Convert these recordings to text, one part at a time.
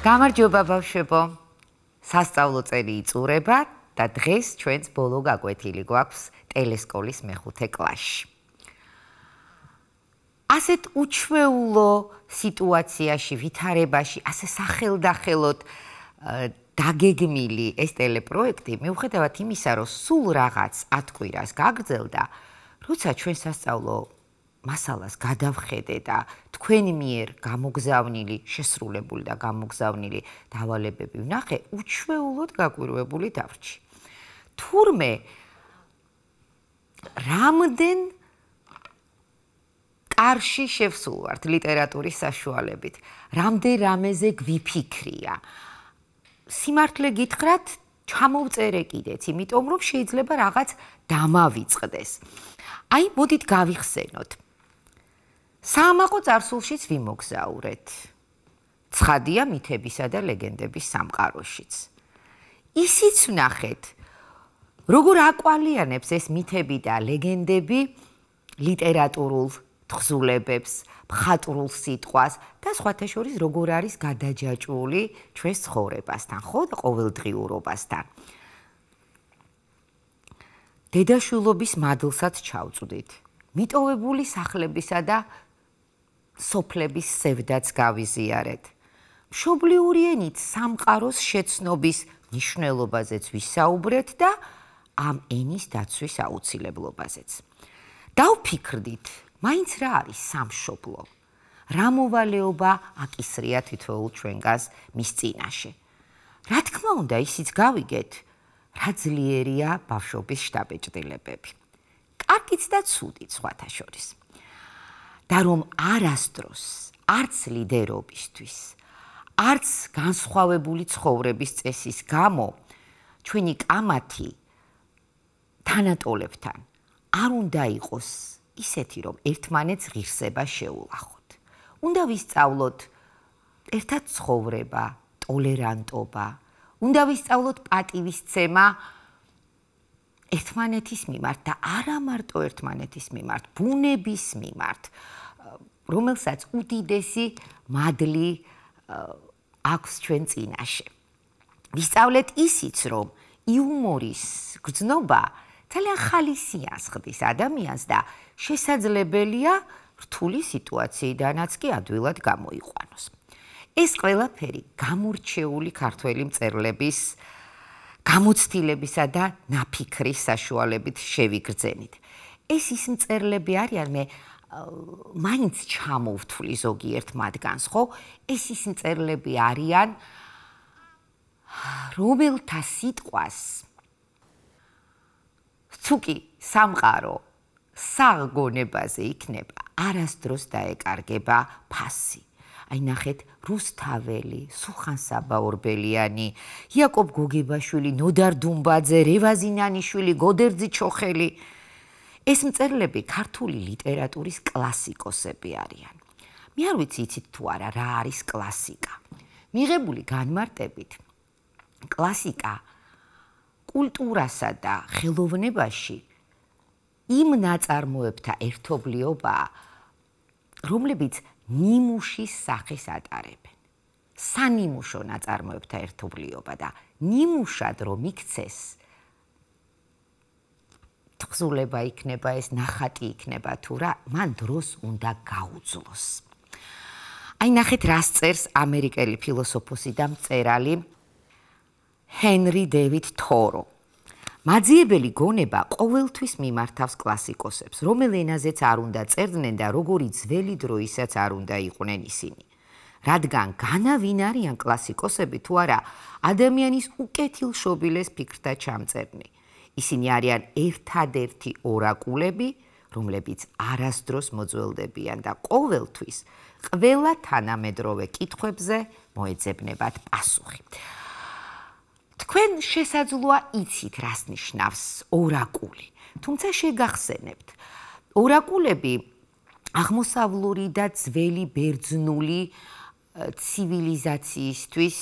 გამარჯობა ბავშვებო. სასწავლო წელი იწურება და დღეს ჩვენს ბოლო გაკვეთილი გვაქვს ტელესკოლის მეხუთე კლასში. ასეთ უჩვეულო სიტუაციაში, ვითარებაში, ასე სახელდახელოდ დაგეგმილი ეს ტელეპროექტი მიუხედავად იმისა, რომ სულ რაღაც ათკვირას გაგრძელდა, როცა ჩვენ სასწავლო მასალას გადავხედე და თქვენი მიერ გამოგზავნილი, შესრულებული და გამოგზავნილი დავალებები ვნახე, უჩვეულოდ გაკვირვებული დავრჩი. თურმე რამდენ კარში შევსულვართ ლიტერატურის საშუალებით, რამდენ რამეზე გვიფიქრია. სიმართლე გითხრათ, ჩამოვწერე კიდეც, იმიტომ რომ შეიძლება რაღაც დამავიწყდეს. აი, მოდით გავიხსენოთ. საამაყო წარსულშიც ვიმოგზაურეთ. ცხადია მითებისა და ლეგენდების სამყაროშიც. ისიც ვნახეთ, როგორ აკვალიანებს ეს მითები და ლეგენდები ლიტერატურულ თხზულებებს, მხატვრულ სიტყვას და სხვათა შორის როგორ არის გადაჯაჭვული ჩვენს ცხოვრებასთან, ხო და ყოველდღიურობასთან. დედაშვილობის მადლსაც ჩავწვდით. მიტოვებული სახლებისა და სოფლების სევდაც გავიზიარეთ. მშობლიური ენით სამყაროს შეცნობის მნიშვნელობაზეც ვისაუბრეთ და ამ ენის დაცვის აუცილებლობაზეც. დავფიქრდით, მაინც რა არის სამშობლო? რა მოვალეობა აკისრია თითოეულ ჩვენგანს მის წინაშე? რა თქმა უნდა, ისიც გავიგეთ, რა ძლიერია ბავშვობის შტაბეჭდილებები. კარგიც და ცუდიც სხვათა შორის. და რომ არასდროს არც ლიდერობისთვის, არც განსხვავებული ცხოვრების წესის გამო ჩვენი კამათი თანატოლებთან არ უნდა იყოს ისეთი, რომ ერთმანეთს ღირსება შეულახოთ. უნდა ვისწავლოთ ერთად ცხოვრება, ტოლერანტობა, უნდა ვისწავლოთ პატივისცემა ერთმანეთის მიმართ და არა მარტო ერთმანეთის მიმართ, ბუნების მიმართ, რომელსაც უდიდესი მადლი აქვს ჩვენ წინაშე. ვისწავლეთ ისიც, რომ იუმორის გრძნობა ძალიან ხალისიანს ხდის ადამიანს და შესაძლებელია რთული სიტუაციიდანაც კი ადვილად გამოიყვანოს. ეს ყველაფერი გამურჩეული ქართველი მწერლების გამოცდილებისა და ნაფიქრის საშუალებით შევიგრძენით. ეს ის მწერლები არიან მე მაინც ჩამოვთვლი ზოგიერთ მათგანს, ხო? ეს ის მწერლები არიან რომელთა სიტყვას თუკი სამყარო საგონებაზე იქნება, არასდროს დაეკარგება ფასი. აი ნახეთ, რუსთაველი, სუხანსაბა ორბელიანი, იაკობ გოგებაშვილი, ნოდარ დუმბაძე, რევაზინანიშვილი, გოდერძი ჩოხელი. ეს მწერლები ქართული ლიტერატურის კლასიკოსები არიან. მე არ ვიცი იცით თუ არა რა არის კლასიკა. მიღებული განმარტებით კლასიკა კულტურასა და ხელოვნებაში იმ ნაწარმოებთა ერთობლიობა რომლებიც ნიმუშის სახეს ატარებენ სანიმუშო ნაწარმოებთა ერთობლიობა და ნიმუშად რომ იქცეს თხზულება იქნება ეს ნახატი იქნება თუ რა მან დროს უნდა გაუძლოს აი ნახეთ რას წერს ამერიკელი ფილოსოფოსი და მწერალი ჰენრი დევიდ თორო. მაძიებელი გონება ყოველთვის მიმართავს კლასიკოსებს, რომელ ენაზეც არ უნდა წერდნენ და როგორი ძველი დროისაც არ უნდა იყვნენ ისინი. რადგან განავინ არიან კლასიკოსები თუ არა ადამიანის უკეთილშობილეს ფიქრთა ჩამწერნი. ისინი არიან ერთადერთი ორაკულები, რომლებიც არასდროს მოძველდებიან და ყოველთვის ყველა თანამედროვე კითხვებზე მოეძებნებათ პასუხი. თქვენ შესაძლოა იცით რას ნიშნავს ორაკული. თუმცა შეგახსენებთ, ორაკულები აღმოსავლური და ძველი ბერძნული ცივილიზაციისთვის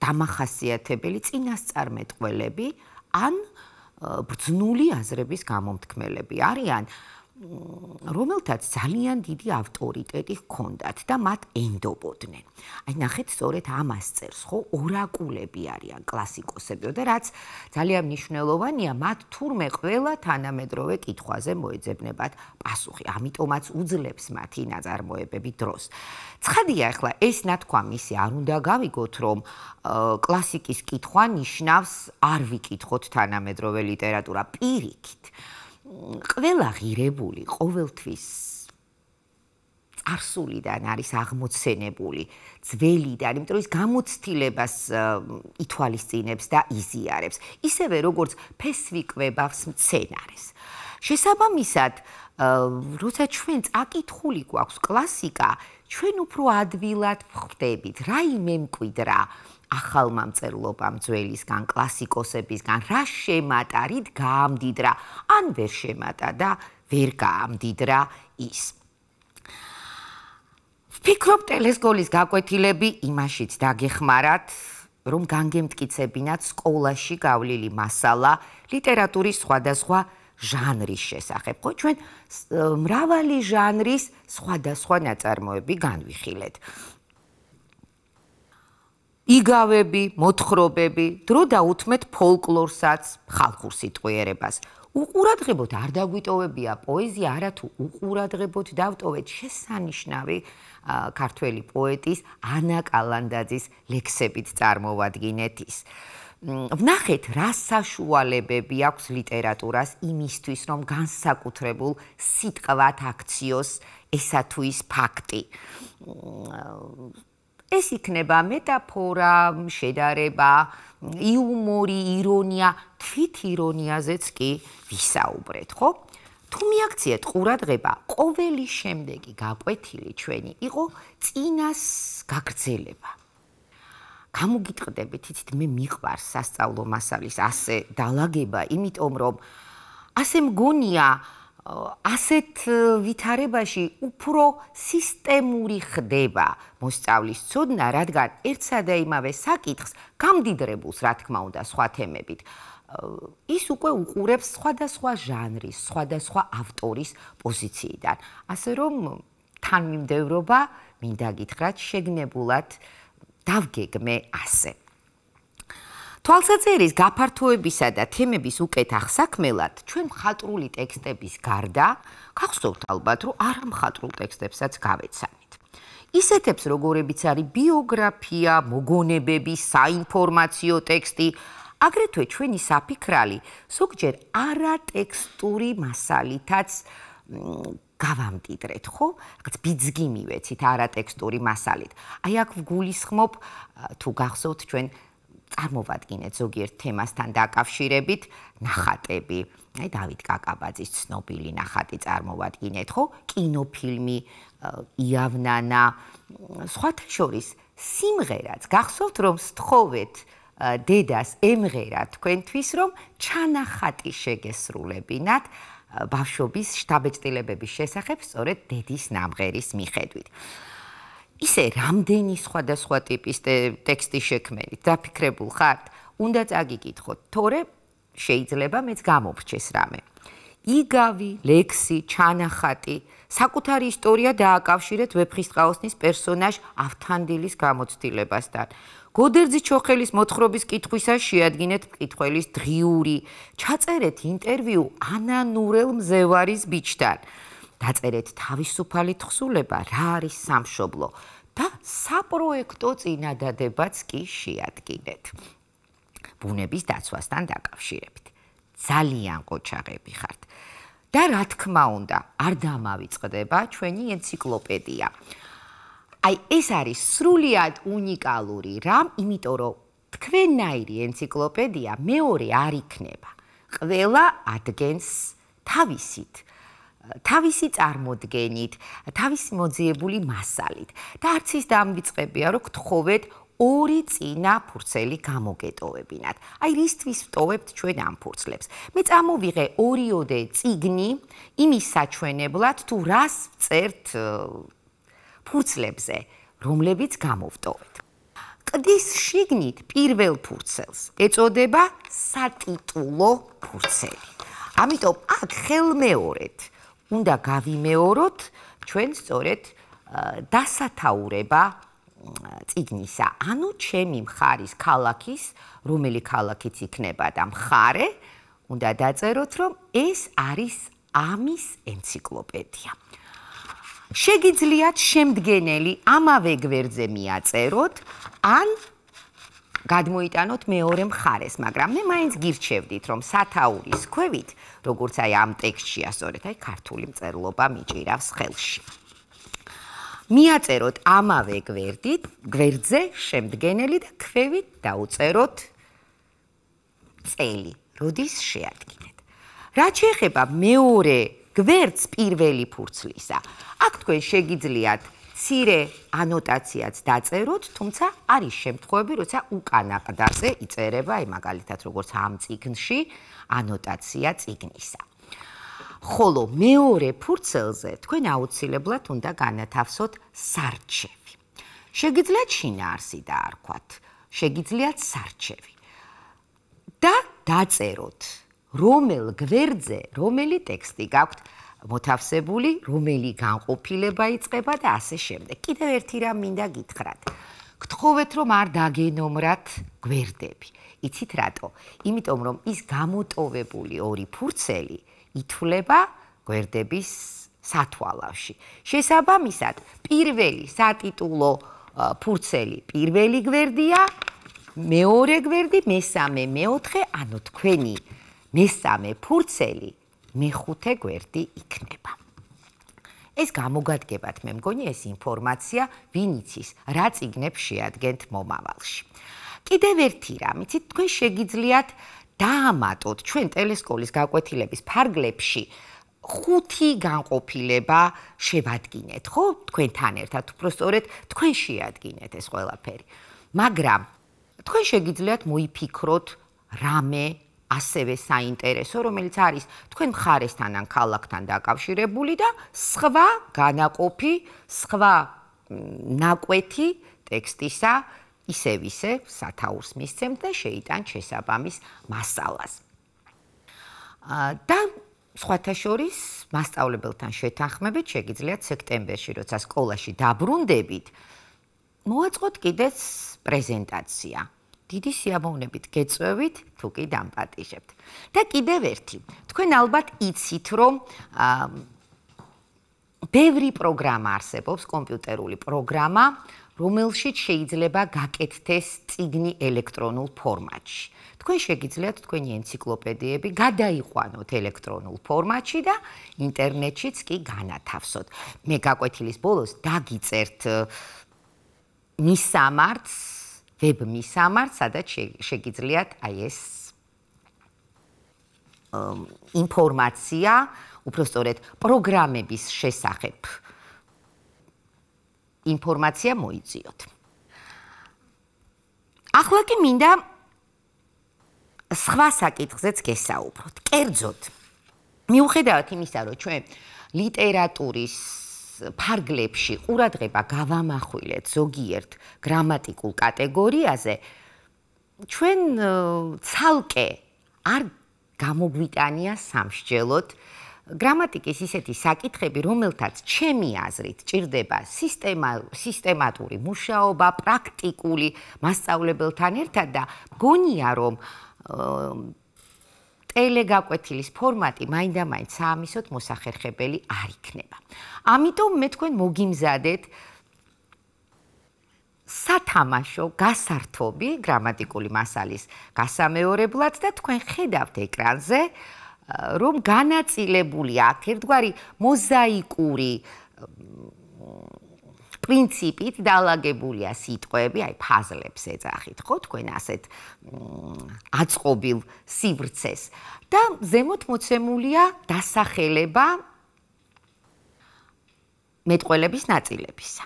დამახასიათებელი წინასწარმეტყველები ან ბრძნული აზრების გამომთქმელები. არიან რომელთაც ძალიან დიდი ავტორიტეტი ჰქონდათ და მათ ენდობოდნენ. აი ნახეთ, სწორედ ამას წერს, ხო, ორაკულები არიან კლასიკოსები და რაც ძალიან მნიშვნელოვანია, მათ თურმე ყველა თანამედროვე კითხვაზე მოეძებნებათ პასუხი. ამიტომაც უძლებს მათი ნაწარმოებები დროს. ცხადია, ახლა ეს ნათქვამი ისე არ უნდა გავიგოთ, რომ კლასიკის კითხვა ნიშნავს არ ვიკითხოთ თანამედროვე ლიტერატურა პირიქით. ყველა ღირებული ყოველთვის არსულიდან არის აღმოცენებული ძველიდან, იმიტომ რომ ის გამოცდილებას ითვალისწინებს და იზიარებს, ისევე როგორც ფესვიკვებავს მცენარეს. შესაბამისად, როცა ჩვენ წაკითხული გვაქვს კლასიკა, ჩვენ უფრო ადვილად ვხვდებით, რა იმემკვიდრა ახალმა მწერლობამ ძველისგან კლასიკოსებისგან რა შემატა რით გაამდიდრა ან ვერ შემატა და ვერ გაამდიდრა ის ვფიქრობ ტელესკოლის გაკვეთილები იმაშიც დაგეხმარათ რომ განგემტკიცებინათ სკოლაში გავლილი მასალა ლიტერატურის სხვადასხვა ჟანრის შესახებ. ხო ჩვენ მრავალი ჟანრის სხვადასხვა ნაწარმოები განვიხილეთ. იგავები, მოთხრობები, დრო დაუთმეთ ფოლკლორსაც, ხალხურ სიტყვიერებას. უყურადღებოთ არ დაგვიტოვებია პოეზია, არათუ უყურადღებოთ დავტოვეთ შესანიშნავი ქართველი პოეტის ანა კალანდაძის ლექსებით წარმოვადგინეთ ის. ვნახეთ რა საშუალებები აქვს ლიტერატურას იმისთვის, რომ განსაკუთრებულ სიტყვათ აქციოს ესა თუ ის ფაქტი. ეს იქნება მეტაფორა, შედარება, იუმორი, ირონია, თვით ირონიაზეც კი ვისაუბრეთ, ხო? თუ მიაქციეთ ყურადღება, ყოველი შემდეგი გაკვეთილი ჩვენი იყო წინას გაგრძელება. გამოგიტყდებით, იცით, მე მიყვარს სასწავლო მასალის ასე დალაგება, იმიტომ რომ ასე მგონია, ასეთ ვითარებაში უფრო სისტემური ხდება მოსწავლის ცოდნა, რადგან ერთსა და იმავე საკითხს გამდიდრებულს, რა თქმა უნდა, სხვა თემებით ის უკვე უყურებს სხვადასხვა ჟანრის, სხვადასხვა ავტორის პოზიციიდან. ასე რომ თანმიმდევრობა მინდა გითხრათ შეგნებულად დავგეგმე ასე. თვალსაჩინოს გაფართოებისა და თემების უკეთ ახსაქმელად ჩვენ მხატვრული ტექსტების გარდა გახსოვთ ალბათ რომ არ მხატვრულ ტექსტებსაც გავეცანით. ისეთებს როგორებიც არის ბიოგრაფია, მოგონებები, საინფორმაციო ტექსტი, აგრეთვე ჩვენი საფიქრალი, ზოგჯერ არატექსტური მასალითაც გავამდიდრეთ, ხო? რაღაც ბიძგი მივეცით არატექსტური მასალით. აი აქ ვგულისხმობ თუ გახსოვთ ჩვენ წარმოვადგინეთ ზოგიერთ თემასთან დაკავშირებით ნახატები. აი დავით კაკაბაძის ცნობილი ნახატი წარმოვადგინეთ, ხო? კინოფილმი იავნანა სხვათა შორის სიმღერაც გახსოვთ რომ სთხოვეთ დედას ემღერა თქვენთვის რომ ჩანახატი შეგესრულებინათ ბავშვობის შთაბეჭდილებების შესახებ სწორედ დედის ნამღერის მიხედვით. ისე რამდენი სხვადასხვა ტიპის ტექსტი შექმნით, დაფიქრებულ ხართ? უნდა წაგიკითხოთ, თორე შეიძლება მეც გამოფრჩეს რამე. იგავი, ლექსი, ჩანახატი, საკუთარი ისტორია დააკავშირეთ ვეფხისტყაოსნის პერსონაჟ ავთანდილის გამოცდილებასთან. გოდერძი ჩოხელის მოთხრობის კითხვისას შეადგინეთ კითხველის დღიური, ჩაწერეთ ინტერვიუ ანა ნურელ მზევარის ბიჭთან. დაწერეთ თავისუფალი თხზულება რა არის სამშობლო და საპროექტო წინადადებაც კი შეადგინეთ. ბუნების დაცვასთან დაკავშირებით. ძალიან ყოჩაღები ხართ. და რა თქმა უნდა არ დამავიწყდება ჩვენი ენციკლოპედია. აი ეს არის სრულიად უნიკალური რამ იმიტომ რომ თქვენნაირი ენციკლოპედია მეორე არ იქნება. ყველა ადგენს თავისით თავისი წარმოდგენით, თავისი მოძიებული მასალით და არც ის დამიწყებია, რომ გთხოვეთ ორი წინა ფურცელი გამოგეტოვებინათ. აი რისთვის ვტოვებთ ჩვენ ამ ფურცლებს? მე წამოვიღე ორიოდე ციგნი იმის საჩვენებლად, თუ რას წერთ ფურცლებზე, რომლებიც გამოვტოვეთ. ყდის შიგნით პირველ ფურცელს ეწოდება სატიტულო ფურცელი. ამიტომ აქ ხელმეორედ უნდა გავიმეოროთ ჩვენ სწორედ დასათაურება ციგნისა. ანუ ჩემი მხარის ქალაქის, რომელი ქალაქიც იქნება და მხარე, უნდა დაწეროთ, რომ ეს არის ამის ენციკლოპედია. შეგიძლიათ შემდგენელი ამავე გვერდზე მიაწეროთ, ან გადმოიტანოთ მეორე მხარეს, მაგრამ მე მაინც გირჩევდით, რომ სათაურის ქვევით, როგორც აი ამ ტექსტშია, სწორედ აი ქართული მწერლობა მიჭირავს ხელში. მიაწეროთ ამავე გვერდით, გვერდზე შემდგენელი და ქვევით დაუწეროთ წელი, როდის შეადგინეთ. რაც შეეხება მეორე გვერდს პირველი ფურცლისა, აქ თქვენ შეგიძლიათ ცირე ანოტაციაც დაწეროთ, თუმცა არის შემთხვევები, როცა უკანა ყდაზე იწერება, აი მაგალითად როგორც ამ წიგნში ანოტაცია წიგნისა. ხოლო მეორე ფურცელზე თქვენ აუცილებლად უნდა განათავსოთ სარჩევი. შეგიძლიათ შინაარსი დაარქვათ, შეგიძლიათ სარჩევი. და დაწეროთ რომელ გვერდზე რომელი ტექსტი გაქვთ მოთავსებული, რომელი განყოფილება იწყება და ასე შემდეგ. კიდევ ერთი რამ მინდა გითხრათ. გთხოვეთ რომ არ დაგენომრათ გვერდები. იცით რატო? იმიტომ რომ ის გამოტოვებული ორი ფურცელი ითვლება გვერდების სათვალავში. შესაბამისად, პირველი სატიტულო ფურცელი პირველი გვერდია, მეორე გვერდი, მესამე, მეოთხე, ანუ თქვენი მესამე ფურცელი მეხუთე გვერდი იქნება. ეს გამოგადგებათ, მე მგონი ეს ინფორმაცია ვინ იცის, რა ციგნებს შეადგენთ მომავალში. კიდევ ერთი რამ, იცით, თქვენ შეგიძლიათ დაამატოთ ჩვენ ტელესკოპის გაკვეთილების ფარგლებში ხუთი განყოფილება შევადგინეთ, ხო? თქვენთან ერთად, უბრალოდ თქვენ შეადგინეთ ეს ყველაფერი. მაგრამ თქვენ შეგიძლიათ მოიფიქროთ რამე ასევე საინტერესო, რომელიც არის თქვენ მხარესთან ან ქალაქთან დაკავშირებული და სხვა განაყოფი, სხვა ნაკვეთი ტექსტისა ისევ ისე სათაურს მისცემთ და შეიტან შესაბამის მასალას. და სხვათა შორის მასწავლებელთან შეთანხმებით შეგიძლიათ სექტემბერში, როცა სკოლაში დაბრუნდებით, მოაწყოთ კიდეც პრეზენტაცია. დიდი სიამოვნებით გეწევით, თუ კი დამპატიჟებთ. და კიდევ ერთი, თქვენ ალბათ იცით, რომ აა ბევრი პროგრამა არსებობს, კომპიუტერული პროგრამა, რომელშიც შეიძლება გაკეთდეს წიგნი ელექტრონულ ფორმატში. თქვენ შეგიძლიათ თქვენი ენციკლოპედიები გადაიყვანოთ ელექტრონულ ფორმატში და ინტერნეტშიც კი განათავსოთ. მე გაკვეთილის ბოლოს დაგიწერთ მისამართს მისამართ, სადაც შეგიძლიათ აი ეს ინფორმაცია, უბრალოდ პროგრამების შესახებ ინფორმაცია მოიძიოთ. ახლა კი მინდა სხვა საკითხზეც გესაუბროთ. კერძოდ, მიუხედავად იმისა, რომ ჩვენ ლიტერატურის ფარგლებში ყურადღება გავამახვილეთ ზოგიერთ გრამატიკულ კატეგორიაზე ჩვენ ცალკე არ გამოგვიტანია სამსჯელოდ. გრამატიკის ისეთი საკითხები, რომელთაც ჩემი აზრით ჭირდება სისტემა სისტემატური მუშაობა, პრაქტიკული მასწავლებელთან ერთად და გონია რომ ტელეგაკვეთილის ფორმატი მაინდა-მაინც საამისოდ მოსახერხებელი არ იქნება. ამიტომ მე თქვენ მოგიმზადეთ სათამაშო გასართობი გრამატიკული მასალის გასამეორებლად და თქვენ ხედავთ ეკრანზე რომ განაწილებულია ერთგვარი მოზაიკური პრინციპით დაალაგებულია სიტყვები, აი ფაზლებს ეძახით, ხო, თქვენ ასეთ აწყობილ სივრცეს. და ზემოთ მოცემულია დასახელება მეტყველების ნაწილებისა.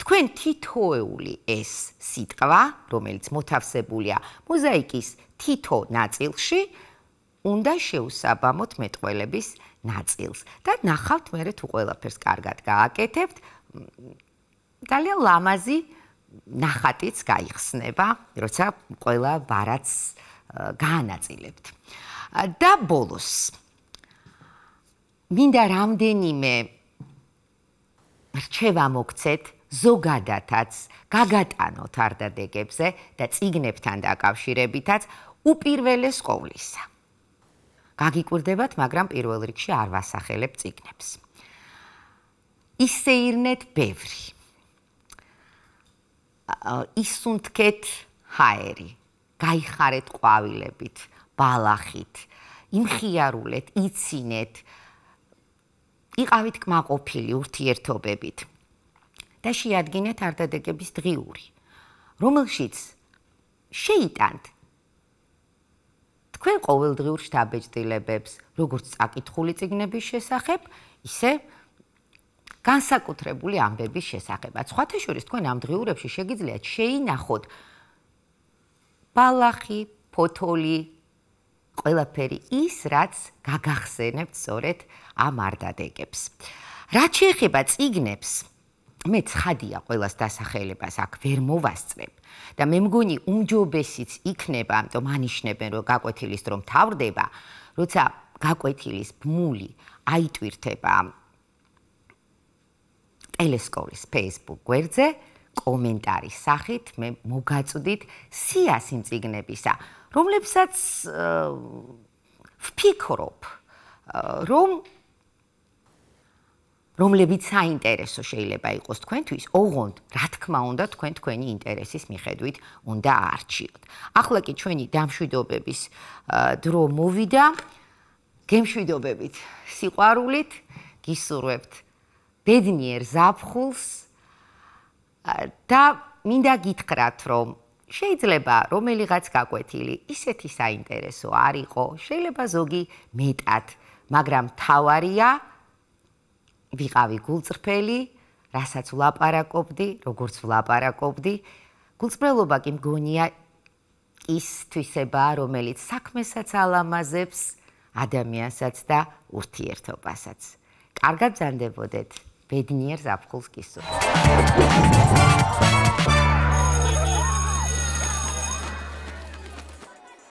თქვენ თითოეული ეს სიტყვა, რომელიც მოთავსებულია მოზაიკის თითო ნაწილში, უნდა შეუსაბამოთ მეტყველების ნაწილს. და ნახავთ მე თუ ყველაფერს კარგად გააკეთებთ ძალიან ლამაზი ნახატიც გაიხსნება, როცა ყველა ბარაც გაანაწილებთ. და ბოლოს მინდა რამდენიმე რჩევა მოგცეთ ზოგადადაც გაგატანოთ არდადეგებზე და ციგნებთან დაკავშირებითაც უპირველეს ყოვლისა. გაგიკვირდებათ, მაგრამ პირველ რიგში არ ვასახელებ ციგნებს. ისეირნეთ ბევრი. ისუნთქეთ ჰაერი. გაიხარეთ ყვავილებით, ბალახით, იმხიარულეთ, იცინეთ. იყავით კმაყოფილი ურთიერთობებით. და შეადგინეთ არდადეგების დღიური, რომელშიც შეიტანთ თქვენ ყოველდღიურ შთაბეჭდილებებს, როგორც წაკითხული ციგნების შესახებ, ისე განსაკუთრებული ამბების შესახებაც. სხვათა შორის თქვენ ამ დღიურებში შეგიძლიათ შეინახოთ ბალახი, ფოთოლი, ყველაფერი ის, რაც გაგახსენებთ სწორედ ამ არდადეგებს. რაც შეეხება ციგნებს, მე ცხადია ყოველას დასახელებას აქ ვერ მოვასწრებ და მე მგონი უმჯობესიც იქნება, ამიტომ ანიშნებენ რომ გაკვეთილის დრო მთავრდება, როცა გაკვეთილის ბმული აიტვირთება ტელესკოპის Facebook გვერდზე კომენტარის სახით მე მოგაწვდით სიას იმ ციგნებისა, რომლებსაც ვფიქრობ რომ რომლებიც საინტერესო შეიძლება იყოს თქვენთვის, ოღონდ, რა თქმა უნდა, თქვენ თქვენი ინტერესის მიხედვით უნდა არჩიოთ. ახლა კი ჩვენი დამშვიდობების დრო მოვიდა. გემშვიდობებით, სიყვარულით, გისურვებთ ბედნიერ ზაფხულს და მინდა გითხრათ, რომ შეიძლება რომელიღაც გაკვეთილი ისეთი საინტერესო არ იყო, შეიძლება ზოგი მეტად, მაგრამ თავარია ვიყავი გულწრფელი, რასაც ვლაპარაკობდი, როგორც ვლაპარაკობდი. გულწრფელობა კი მგონია ის თვისება, რომელიც საქმესაც ალამაზებს, ადამიანსაც და ურთიერთობასაც. კარგად ზანდებოდეთ. ბედნიერს აფხულს კისურს.